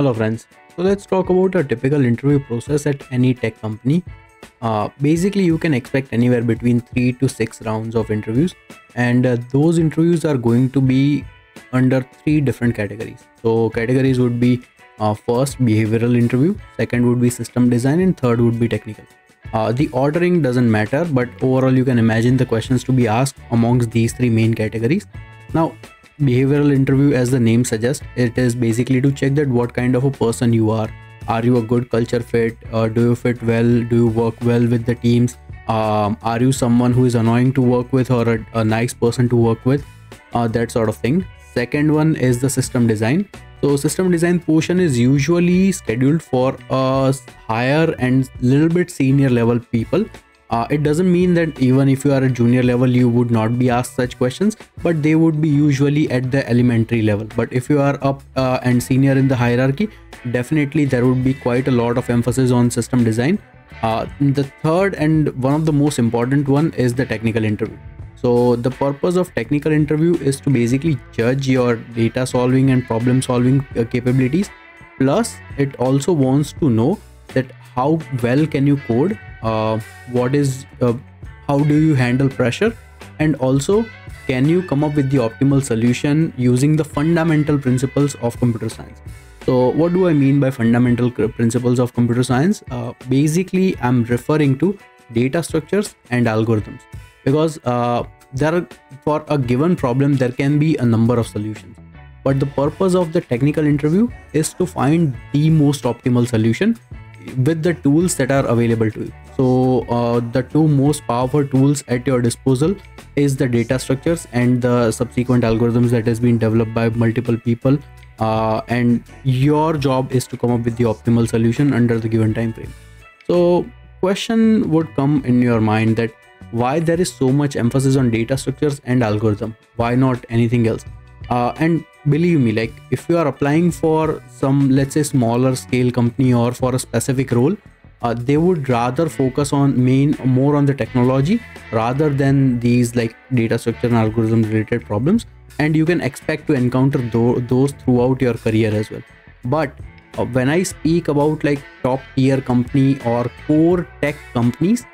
Hello friends. So let's talk about a typical interview process at any tech company. Uh, basically, you can expect anywhere between three to six rounds of interviews, and uh, those interviews are going to be under three different categories. So categories would be uh, first behavioral interview, second would be system design, and third would be technical. Uh, the ordering doesn't matter, but overall you can imagine the questions to be asked amongst these three main categories. Now, behavioral interview as the name suggests it is basically to check that what kind of a person you are. Are you a good culture fit? Uh, do you fit well? Do you work well with the teams? Um, are you someone who is annoying to work with or a, a nice person to work with? Uh, that sort of thing. Second one is the system design. So system design portion is usually scheduled for a higher and little bit senior level people uh, it doesn't mean that even if you are a junior level you would not be asked such questions but they would be usually at the elementary level. But if you are up uh, and senior in the hierarchy definitely there would be quite a lot of emphasis on system design. Uh, the third and one of the most important one is the technical interview. So the purpose of technical interview is to basically judge your data solving and problem solving uh, capabilities. Plus it also wants to know that how well can you code uh, what is uh, how do you handle pressure? And also can you come up with the optimal solution using the fundamental principles of computer science? So what do i mean by fundamental principles of computer science? Uh, basically i'm referring to data structures and algorithms. Because uh, there are, for a given problem there can be a number of solutions. But the purpose of the technical interview is to find the most optimal solution with the tools that are available to you. So uh, the two most powerful tools at your disposal is the data structures and the subsequent algorithms that has been developed by multiple people uh, and your job is to come up with the optimal solution under the given time frame. So question would come in your mind that why there is so much emphasis on data structures and algorithm? Why not anything else uh, and believe me like if you are applying for some let's say smaller scale company or for a specific role uh, they would rather focus on main more on the technology rather than these like data structure and algorithm related problems. And you can expect to encounter th- those throughout your career as well. But uh, when i speak about like top tier company or core tech companies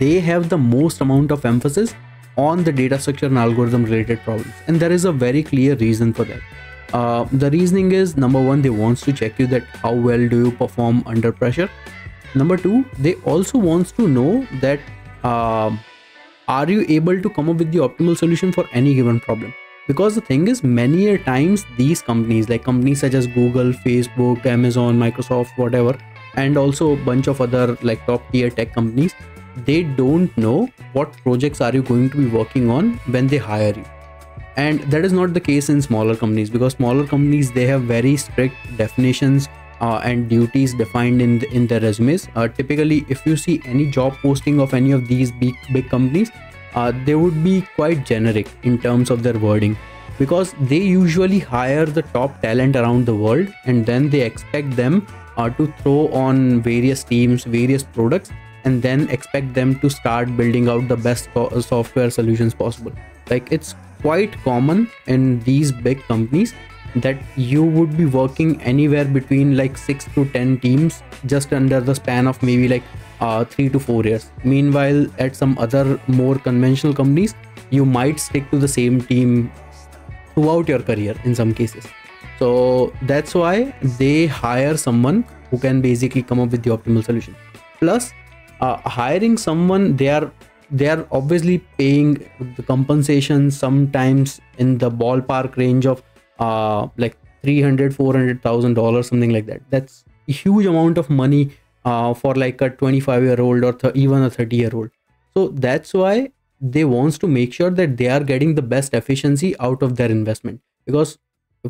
they have the most amount of emphasis on the data structure and algorithm related problems. And there is a very clear reason for that. Uh, the reasoning is number one they wants to check you that how well do you perform under pressure. Number two they also wants to know that uh, are you able to come up with the optimal solution for any given problem? Because the thing is many a times these companies like companies such as google facebook amazon microsoft whatever and also a bunch of other like top tier tech companies they don't know what projects are you going to be working on when they hire you. And that is not the case in smaller companies because smaller companies they have very strict definitions uh, and duties defined in the, in their resumes. Uh, typically if you see any job posting of any of these big big companies uh, they would be quite generic in terms of their wording because they usually hire the top talent around the world and then they expect them uh, to throw on various teams various products and then expect them to start building out the best software solutions possible. Like it's quite common in these big companies that you would be working anywhere between like 6 to 10 teams just under the span of maybe like uh, 3 to 4 years. Meanwhile at some other more conventional companies you might stick to the same team throughout your career in some cases. So that's why they hire someone who can basically come up with the optimal solution. Plus uh, hiring someone they are they are obviously paying the compensation sometimes in the ballpark range of uh, like 300 400000 dollars something like that. That's a huge amount of money uh, for like a 25 year old or even a 30 year old so that's why they wants to make sure that they are getting the best efficiency out of their investment. Because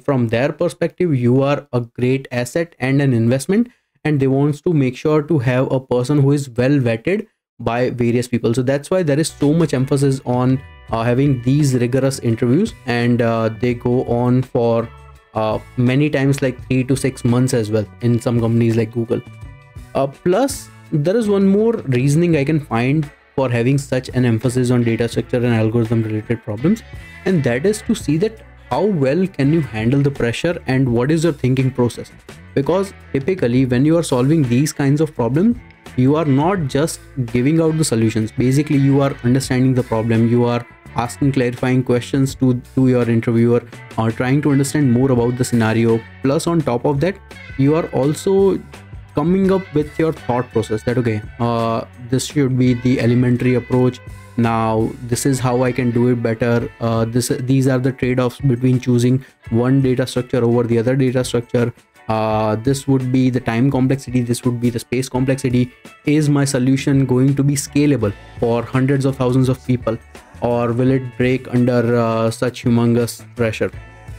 from their perspective you are a great asset and an investment and they wants to make sure to have a person who is well vetted by various people. So that's why there is so much emphasis on uh, having these rigorous interviews and uh, they go on for uh, many times like three to six months as well in some companies like google. Uh, plus there is one more reasoning i can find for having such an emphasis on data structure and algorithm related problems and that is to see that how well can you handle the pressure and what is your thinking process because typically when you are solving these kinds of problems you are not just giving out the solutions. Basically you are understanding the problem. You are asking clarifying questions to to your interviewer or trying to understand more about the scenario. Plus on top of that you are also coming up with your thought process that okay uh, this should be the elementary approach. Now this is how i can do it better. Uh, this these are the trade-offs between choosing one data structure over the other data structure uh, this would be the time complexity this would be the space complexity is my solution going to be scalable for hundreds of thousands of people or will it break under uh, such humongous pressure?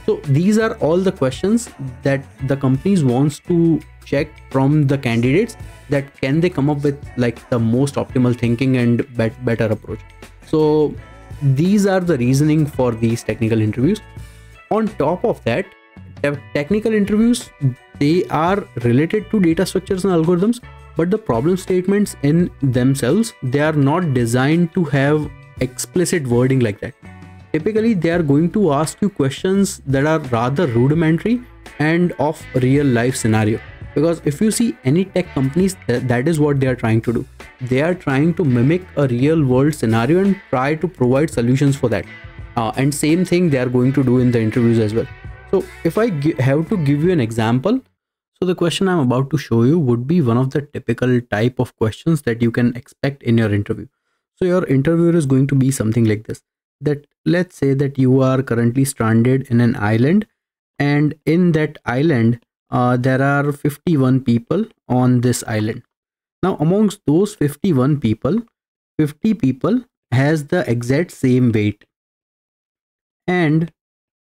So these are all the questions that the companies wants to check from the candidates that can they come up with like the most optimal thinking and bet- better approach. So these are the reasoning for these technical interviews. On top of that technical interviews. They are related to data structures and algorithms but the problem statements in themselves they are not designed to have explicit wording like that. Typically they are going to ask you questions that are rather rudimentary and of real life scenario. Because if you see any tech companies that, is what they are trying to do. They are trying to mimic a real world scenario and try to provide solutions for that. Uh, and same thing they are going to do in the interviews as well so if i have to give you an example so the question i'm about to show you would be one of the typical type of questions that you can expect in your interview. So your interviewer is going to be something like this that let's say that you are currently stranded in an island and in that island uh, there are 51 people on this island. Now amongst those 51 people 50 people has the exact same weight. And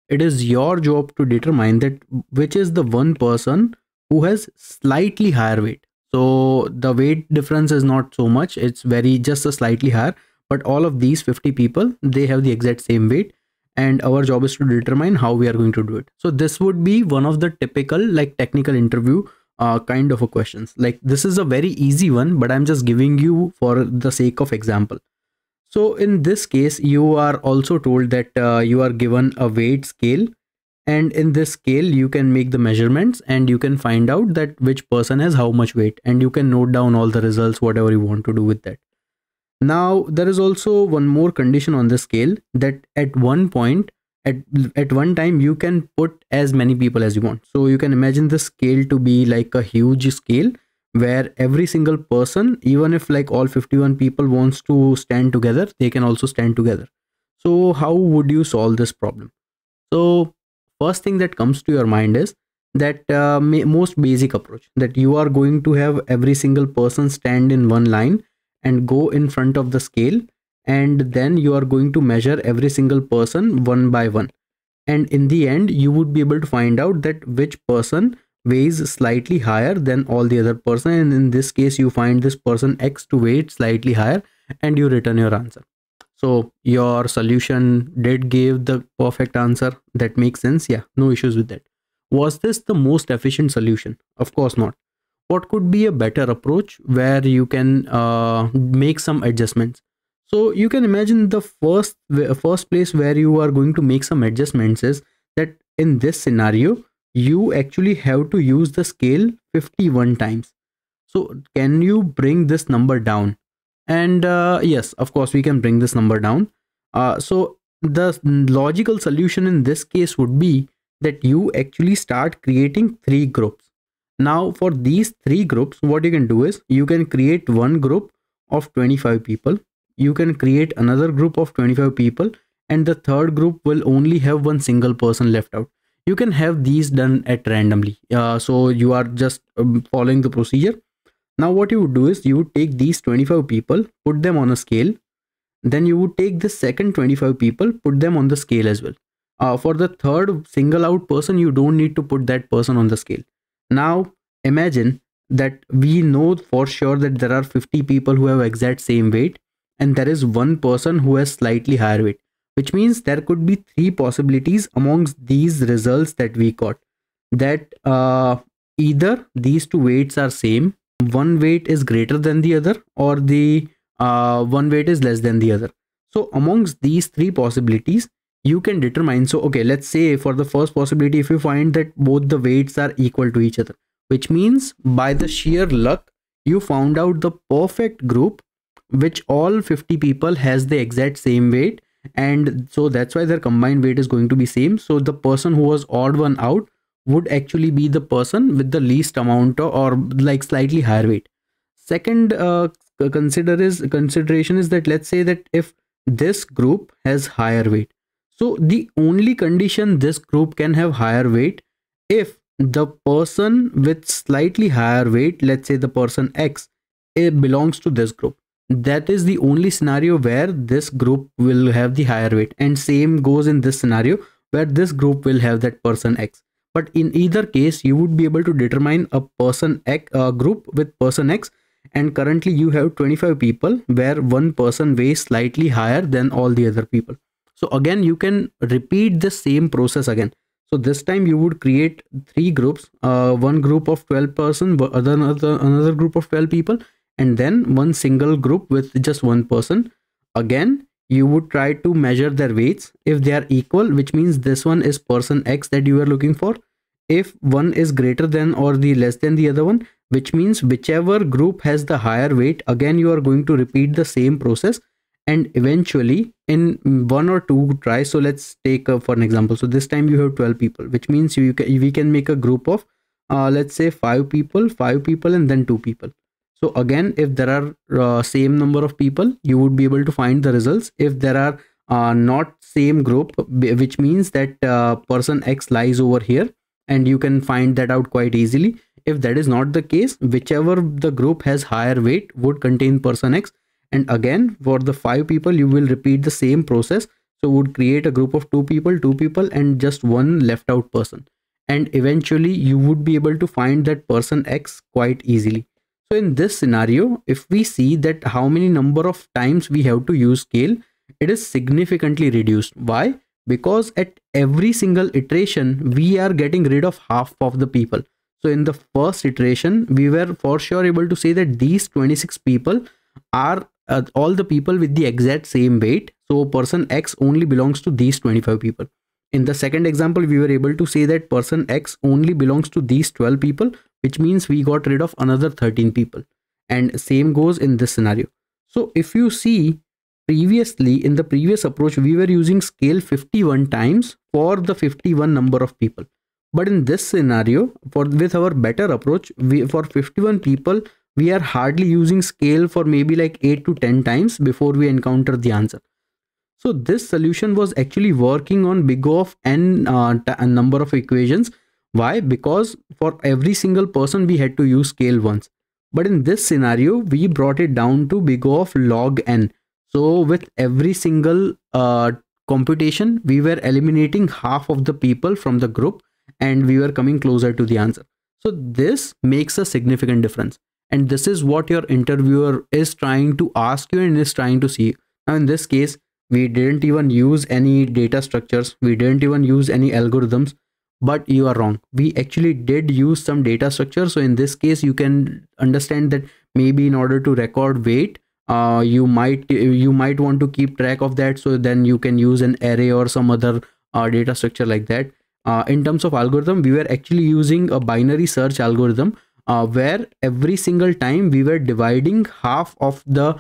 it is your job to determine that which is the one person who has slightly higher weight. So the weight difference is not so much. It's very just a slightly higher. But all of these 50 people they have the exact same weight. And our job is to determine how we are going to do it. So this would be one of the typical like technical interview uh, kind of a questions. Like this is a very easy one but i'm just giving you for the sake of example so in this case you are also told that uh, you are given a weight scale. And in this scale you can make the measurements and you can find out that which person has how much weight. And you can note down all the results whatever you want to do with that. Now there is also one more condition on the scale that at one point at at one time you can put as many people as you want. So you can imagine the scale to be like a huge scale where every single person even if like all 51 people wants to stand together they can also stand together. So how would you solve this problem? So first thing that comes to your mind is that uh, most basic approach that you are going to have every single person stand in one line and go in front of the scale and then you are going to measure every single person one by one. And in the end you would be able to find out that which person weighs slightly higher than all the other person. And in this case you find this person x to weight slightly higher and you return your answer. So your solution did give the perfect answer. That makes sense. Yeah no issues with that. Was this the most efficient solution? Of course not. What could be a better approach where you can uh, make some adjustments? So you can imagine the first first place where you are going to make some adjustments is that in this scenario you actually have to use the scale 51 times. So can you bring this number down? And uh, yes of course we can bring this number down. Uh, so the logical solution in this case would be that you actually start creating three groups. Now for these three groups what you can do is you can create one group of 25 people. You can create another group of 25 people and the third group will only have one single person left out you can have these done at randomly. Uh, so you are just um, following the procedure. Now what you would do is you would take these 25 people put them on a scale. Then you would take the second 25 people put them on the scale as well. Uh, for the third single out person you don't need to put that person on the scale. Now imagine that we know for sure that there are 50 people who have exact same weight and there is one person who has slightly higher weight which means there could be three possibilities amongst these results that we got. That uh, either these two weights are same one weight is greater than the other or the uh, one weight is less than the other. So amongst these three possibilities you can determine so okay let's say for the first possibility if you find that both the weights are equal to each other which means by the sheer luck you found out the perfect group which all 50 people has the exact same weight and so that's why their combined weight is going to be same. So the person who was odd one out would actually be the person with the least amount or like slightly higher weight. Second uh, consider is consideration is that let's say that if this group has higher weight. So the only condition this group can have higher weight if the person with slightly higher weight, let's say the person X, it belongs to this group. That is the only scenario where this group will have the higher weight. And same goes in this scenario where this group will have that person X. But in either case, you would be able to determine a person X a group with person X and currently you have 25 people where one person weighs slightly higher than all the other people so again you can repeat the same process again so this time you would create three groups uh, one group of 12 person other another, another group of 12 people and then one single group with just one person. Again you would try to measure their weights. If they are equal which means this one is person x that you are looking for. If one is greater than or the less than the other one which means whichever group has the higher weight again you are going to repeat the same process. And eventually in one or two tries so let's take uh, for an example so this time you have 12 people which means you can, we can make a group of uh, let's say five people five people and then two people so again if there are uh, same number of people you would be able to find the results. If there are uh, not same group which means that uh, person x lies over here and you can find that out quite easily. If that is not the case whichever the group has higher weight would contain person x. And again for the five people you will repeat the same process. So would create a group of two people two people and just one left out person. And eventually you would be able to find that person x quite easily so in this scenario if we see that how many number of times we have to use scale it is significantly reduced. Why? Because at every single iteration we are getting rid of half of the people. So in the first iteration we were for sure able to say that these 26 people are uh, all the people with the exact same weight. So person x only belongs to these 25 people in the second example we were able to say that person x only belongs to these 12 people which means we got rid of another 13 people. And same goes in this scenario. So if you see previously in the previous approach we were using scale 51 times for the 51 number of people. But in this scenario for with our better approach we for 51 people we are hardly using scale for maybe like 8 to 10 times before we encounter the answer. So this solution was actually working on big O of n uh, number of equations. Why? Because for every single person we had to use scale once. But in this scenario, we brought it down to big O of log n. So with every single uh, computation, we were eliminating half of the people from the group and we were coming closer to the answer. So this makes a significant difference and this is what your interviewer is trying to ask you and is trying to see now in this case we didn't even use any data structures. We didn't even use any algorithms. But you are wrong. We actually did use some data structure so in this case you can understand that maybe in order to record weight uh, you might you might want to keep track of that. So then you can use an array or some other uh, data structure like that. Uh, in terms of algorithm we were actually using a binary search algorithm uh, where every single time we were dividing half of the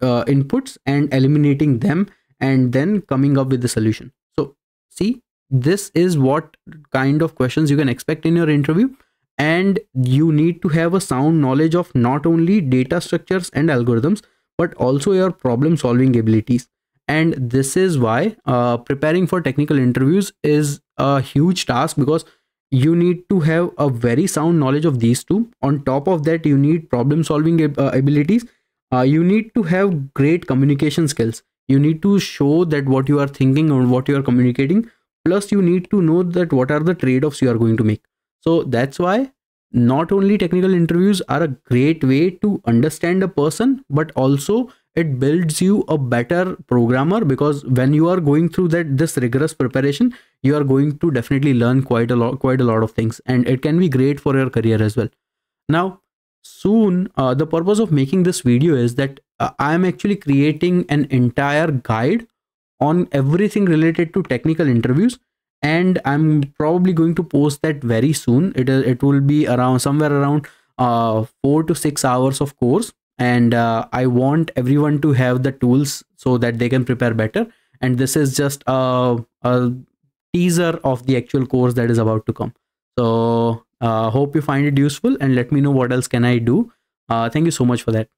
uh, inputs and eliminating them and then coming up with the solution. So see, this is what kind of questions you can expect in your interview and you need to have a sound knowledge of not only data structures and algorithms but also your problem solving abilities and this is why uh, preparing for technical interviews is a huge task because you need to have a very sound knowledge of these two on top of that you need problem solving uh, abilities uh, you need to have great communication skills. You need to show that what you are thinking or what you are communicating. Plus you need to know that what are the trade-offs you are going to make. So that's why not only technical interviews are a great way to understand a person but also it builds you a better programmer because when you are going through that this rigorous preparation you are going to definitely learn quite a lot quite a lot of things and it can be great for your career as well. Now soon uh, the purpose of making this video is that uh, i am actually creating an entire guide on everything related to technical interviews and i'm probably going to post that very soon. It it will be around somewhere around uh 4 to 6 hours of course and uh, i want everyone to have the tools so that they can prepare better. And this is just a, a teaser of the actual course that is about to come. So uh, hope you find it useful and let me know what else can i do. Uh, thank you so much for that